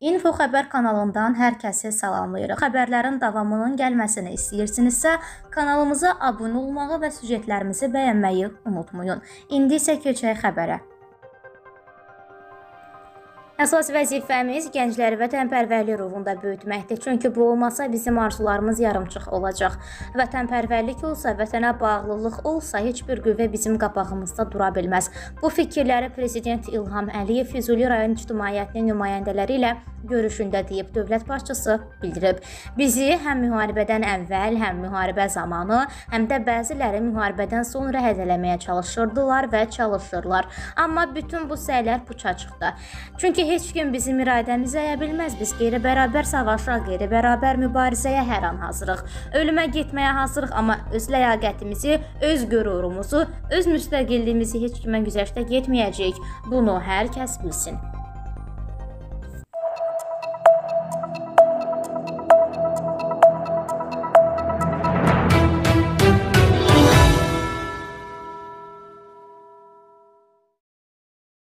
Info Xəbər kanalından hər kəsi salamlayırıq. Xəbərlərin davamının gəlməsini istəyirsinizsə, kanalımıza abunə olmağı və süjetlərimizi bəyənməyi unutmayın. İndi isə keçək xəbərə. Əsas vəzifəmiz gəncləri vətənpərvərlik ruhunda böyütməkdir. Çünki bu olmasa bizim arzularımız yarımçıq olacaq. Vətənpərvərlik olsa, vətənə bağlılıq olsa, heç bir qüvvə bizim qabağımızda dura bilməz. Bu fikirləri prezident İlham Əliyev Füzuli rayon ictimaiyyətinin nümayəndələri ilə görüşündə deyib dövlət başçısı bildirib. Bizi həm müharibədən əvvəl, həm müharibə zamanı, həm də bəziləri müharibədən sonra hədələməyə çalışırdılar və çalışırlar. Amma bütün bu səylər puça çıxdı. Çünki heç kim bizim iradəmizi əyə bilməz. Biz qeyri-bərabər savaşa, qeyri-bərabər mübarizəyə hər an hazırıq. Ölümə getməyə hazırıq, amma öz ləyaqətimizi, öz qürurumuzu, öz müstəqilliyimizi heç kimə güzəştə getməyəcəyik. Bunu hər kəs bilsin.